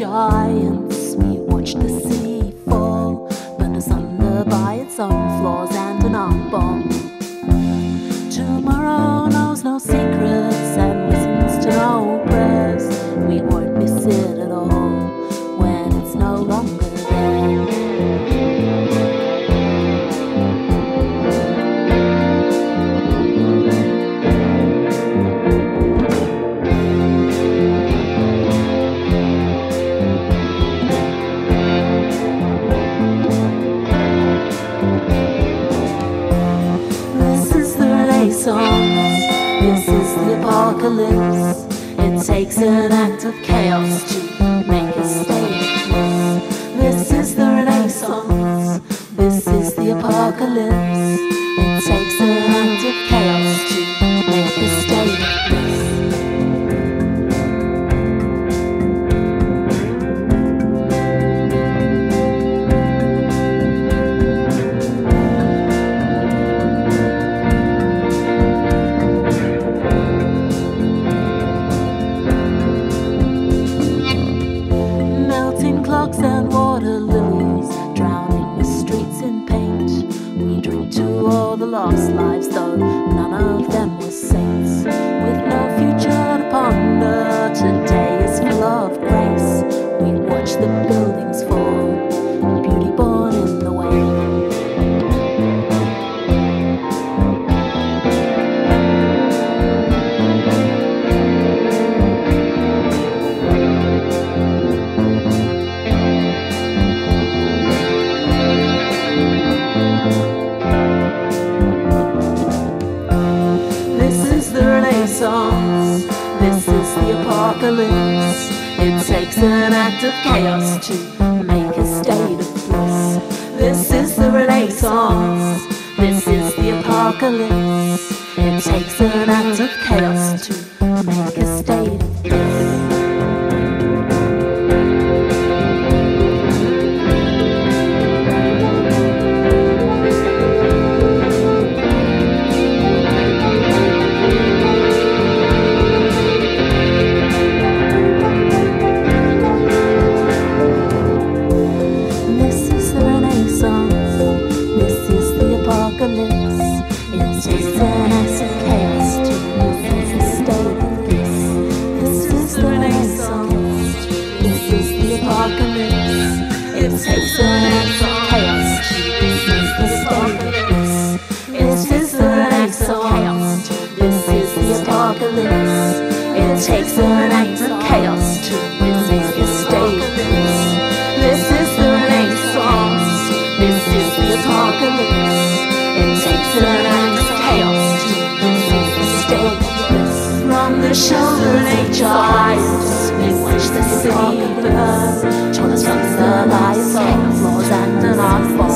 giants. We watch the sea fall, burn us under by its own flaws and an art bomb. Renaissance. This is the apocalypse. It takes an act of chaos to make a state of bliss. This is the Renaissance. This is the apocalypse. It takes an act of chaos to lost lives, though apocalypse. It takes an act of chaos to make a state of bliss. This is the Renaissance. This is the apocalypse. It takes an act of It takes an act of chaos. To make the shoulder and eyes, we watch the city burn. Told from the lies, chaos, laws, and an art.